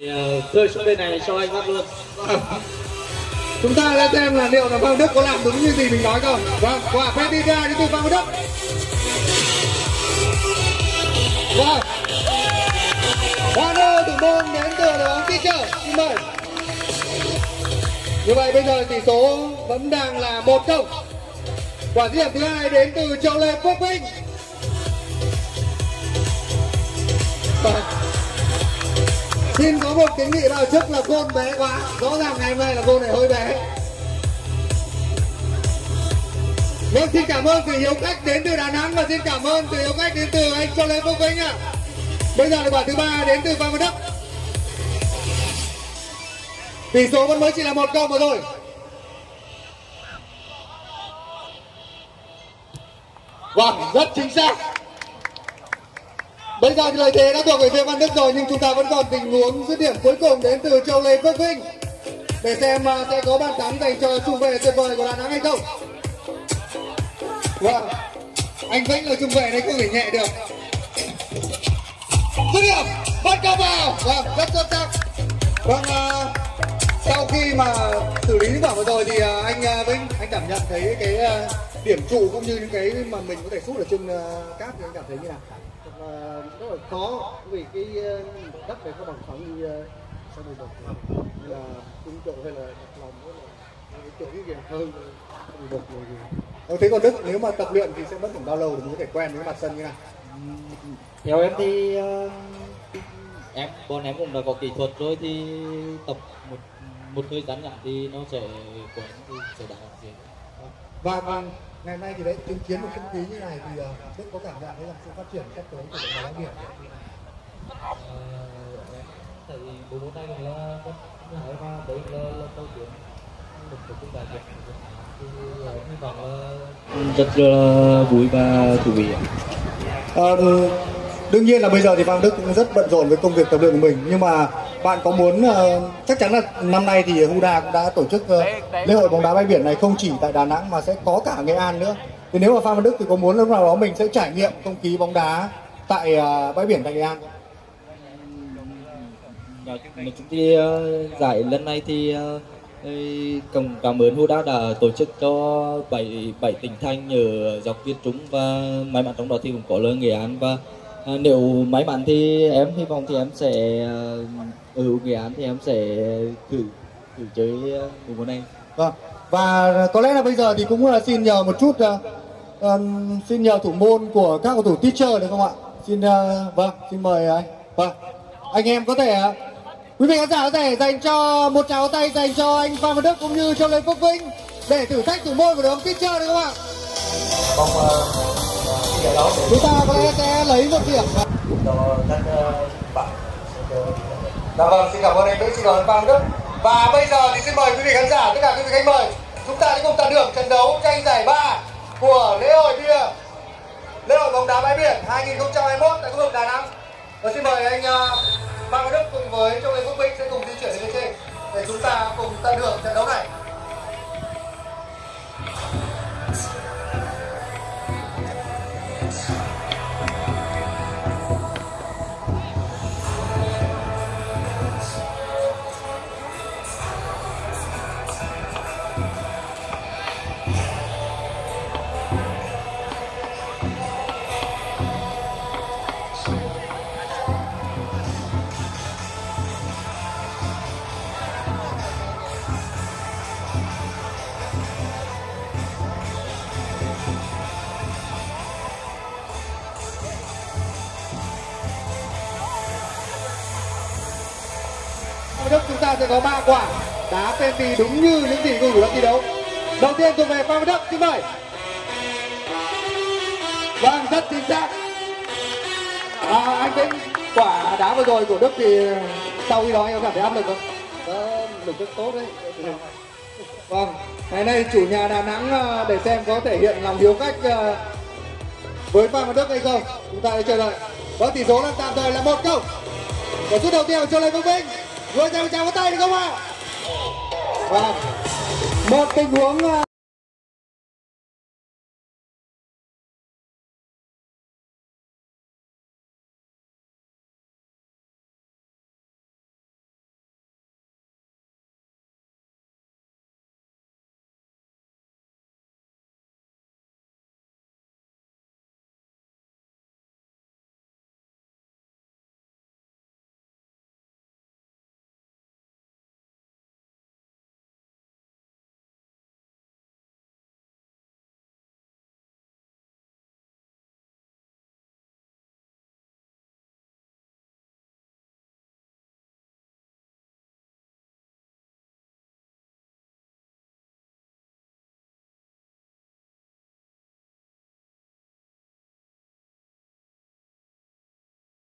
Rơi ờ, xuống bên này cho anh bắt luôn. Chúng ta sẽ xem là liệu là Phan Đức có làm đúng như gì mình nói không? Vâng quả penalty ra đến từ Phan Đức. Vâng. Banner thủ môn đến từ đội bóng Teacher xin mời. Như vậy bây giờ tỷ số vẫn đang là một không. Quả dứt điểm thứ hai đến từ Châu Lê Quốc Vinh. Vâng. Xin có một kiến nghị vào trước là gôn bé quá. Rõ ràng ngày hôm nay là cô này hơi bé. Vâng xin cảm ơn từ hiếu khách đến từ Đà Nẵng Và xin cảm ơn từ hiếu khách đến từ anh Châu Lê Quốc Vinh ạ. Bây giờ là quả thứ ba đến từ Phan Văn Đức. Tỷ số vẫn mới chỉ là một câu mà thôi. Vâng, rất chính xác. Bây giờ lợi thế đã thuộc về phía Văn Đức rồi nhưng chúng ta vẫn còn tình huống dứt điểm cuối cùng đến từ Châu Lê Phước Vinh để xem uh, sẽ có bàn thắng dành cho trung vệ tuyệt vời của Đà Nẵng hay không. Vâng, anh Vĩnh là trung vệ đấy không thể nhẹ được. Dứt điểm, bắt cầu vào, vâng rất xuất sắc. Vâng, uh, sau khi mà xử lý quả vừa rồi thì à, nhận thấy cái uh, điểm trụ cũng như những cái mà mình có thể sút ở trên uh, cát thì anh cảm thấy như nào? và rất là khó vì cái ờ, đất này có bằng phẳng như sau này một như là trung trụ hay là đặt lòng rất là chỗ cái gì hơn một rồi thì Ờ, thế còn Đức nếu mà tập luyện thì sẽ mất khoảng bao lâu để mới có thể quen với mặt sân như này? theo em thì ờ, em bọn em cũng đã có kỹ thuật rồi thì tập một một thời gian ngắn thì nó sẽ quen thì sẽ đạt được gì Và, và ngày hôm nay thì đấy chứng kiến một không khí như này thì uh, Đức có cảm nhận thấy là sự phát triển sắp tới của đội bóng đá biển. Ờ, em thấy bộ môn này cũng là rất hay và đấy là là câu chuyện một ta việt thì em hy vọng là rất là vui và thú vị ạ. Ờ, ừ, đương nhiên là bây giờ thì Phan Đức cũng rất bận rộn với công việc tập luyện của mình. Nhưng mà bạn có muốn uh, chắc chắn là năm nay thì Huda cũng đã tổ chức uh, lễ hội bóng đá bay biển này không chỉ tại Đà Nẵng mà sẽ có cả Nghệ An nữa. Thì nếu mà Phan Văn Đức thì có muốn lúc nào đó mình sẽ trải nghiệm không khí bóng đá tại uh, bãi biển tại Nghệ An Nói nói chung thì giải lần này thì uh, cảm cảm ơn Huda đã tổ chức cho bảy bảy tỉnh thành ở dọc Việt Trung và may mắn trong đó thì cũng có là Nghệ An và à, nếu may mắn thì em hy vọng thì em sẽ ờ, ở Nghệ An thì em sẽ thử thử chơi ờ, bộ môn này. Vâng. Và có lẽ là bây giờ thì cũng là xin nhờ một chút ờ, ừm, xin nhờ thủ môn của các cầu thủ teacher được không ạ? Xin ờ, vâng, xin mời anh. Vâng. Anh em có thể ờ, quý vị khán giả có thể dành cho một tràng tay dành cho anh Phan Văn Đức cũng như cho Lê Quốc Vinh để thử thách thủ môn của đội bóng teacher được không ạ? mong uh, Chúng ta có lẽ sẽ lấy một điểm. cho các ờ, bạn Dạ vâng, xin cảm ơn anh Đức, xin cảm ơn Phan Đức. Và bây giờ thì xin mời quý vị khán giả, tất cả quý vị khách mời, chúng ta sẽ cùng tận hưởng trận đấu tranh giải ba của lễ hội bia lễ hội bóng đá bãi biển 2021 tại khu vực Đà Nẵng. Và xin mời anh ờ, Phan Đức cùng với Châu Lê Quốc bình sẽ cùng di chuyển lên trên để chúng ta cùng tận hưởng trận đấu này. Sẽ có 3 quả đá penalty đúng như những gì cầu thủ đã thi đấu. Đầu tiên thuộc về Phan Văn Đức, xin mời. Vâng, rất chính xác. À, anh Vĩnh, quả đá vừa rồi của Đức thì sau khi đó anh có cảm thấy áp lực không? có lực rất tốt đấy Vâng, ngày nay chủ nhà Đà Nẵng ờ, để xem có thể hiện lòng hiếu khách ờ, với Phan Văn Đức hay không. Chúng ta hãy chờ đợi. Vâng, tỷ số là tạm thời là một câu. Và phút đầu tiên cho Lê Quốc Vinh. Rồi chào chào có tay được không ạ? Vâng, một tình huống ờ,